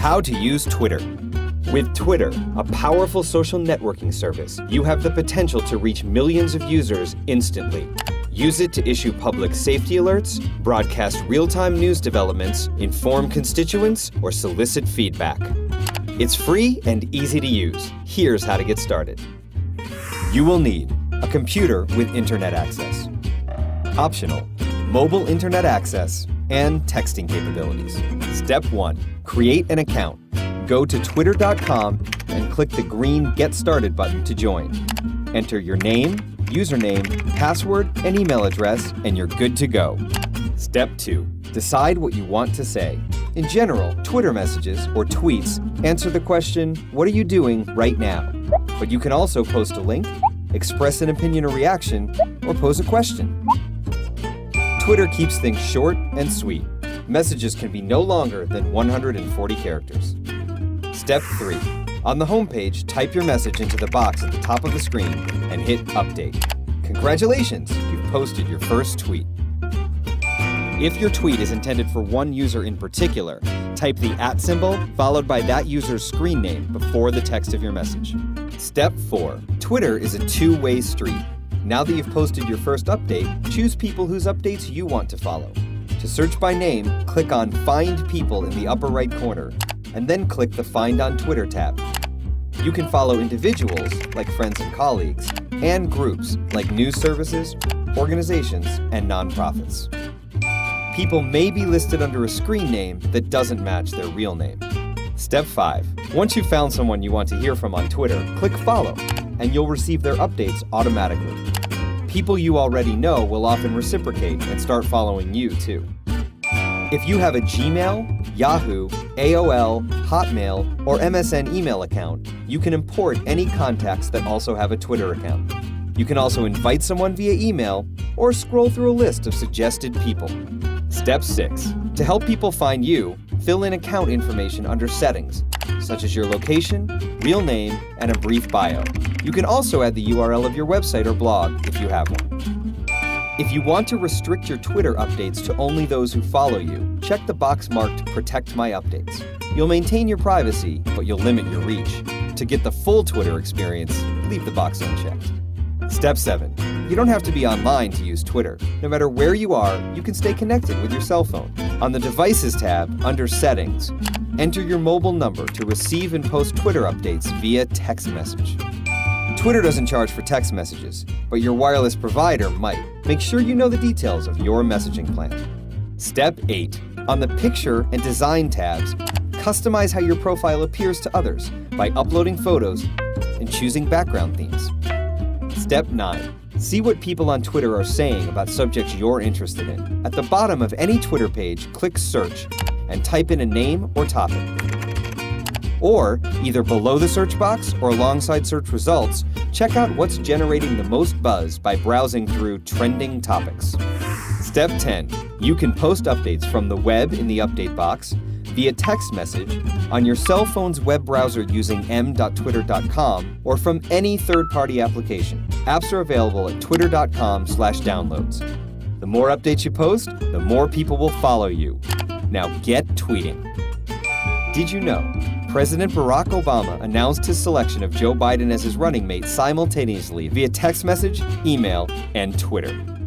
How to use Twitter. With Twitter, a powerful social networking service, you have the potential to reach millions of users instantly. Use it to issue public safety alerts, broadcast real time news developments, inform constituents, or solicit feedback. It's free and easy to use. Here's how to get started. You will need a computer with internet access. Optional, mobile internet access and texting capabilities. Step 1. Create an account. Go to twitter.com and click the green Get Started button to join. Enter your name, username, password, and email address, and you're good to go. Step 2. Decide what you want to say. In general, Twitter messages or tweets answer the question, What are you doing right now? But you can also post a link, express an opinion or reaction, or pose a question. Twitter keeps things short and sweet. Messages can be no longer than 140 characters. Step 3. On the homepage, type your message into the box at the top of the screen and hit Update. Congratulations, you've posted your first tweet. If your tweet is intended for one user in particular, type the at symbol followed by that user's screen name before the text of your message. Step 4. Twitter is a two way street. Now that you've posted your first update, choose people whose updates you want to follow. To search by name, click on Find People in the upper right corner, and then click the Find on Twitter tab. You can follow individuals, like friends and colleagues, and groups, like news services, organizations, and nonprofits. People may be listed under a screen name that doesn't match their real name. Step 5. Once you've found someone you want to hear from on Twitter, click Follow, and you'll receive their updates automatically. People you already know will often reciprocate and start following you too. If you have a Gmail, Yahoo, AOL, Hotmail, or MSN email account, you can import any contacts that also have a Twitter account. You can also invite someone via email or scroll through a list of suggested people. Step 6. To help people find you, fill in account information under Settings, such as your location, real name, and a brief bio. You can also add the URL of your website or blog if you have one. If you want to restrict your Twitter updates to only those who follow you, check the box marked Protect My Updates. You'll maintain your privacy, but you'll limit your reach. To get the full Twitter experience, leave the box unchecked. Step 7. You don't have to be online to use Twitter. No matter where you are, you can stay connected with your cell phone. On the Devices tab, under Settings, enter your mobile number to receive and post Twitter updates via text message. Twitter doesn't charge for text messages, but your wireless provider might. Make sure you know the details of your messaging plan. Step 8. On the Picture and Design tabs, customize how your profile appears to others by uploading photos and choosing background themes. Step 9. See what people on Twitter are saying about subjects you're interested in. At the bottom of any Twitter page, click Search and type in a name or topic. Or, either below the search box or alongside search results, check out what's generating the most buzz by browsing through trending topics. Step 10. You can post updates from the web in the update box, via text message, on your cell phone's web browser using m.twitter.com, or from any third-party application. Apps are available at twitter.com slash downloads. The more updates you post, the more people will follow you. Now get tweeting. Did you know? President Barack Obama announced his selection of Joe Biden as his running mate simultaneously via text message, email, and Twitter.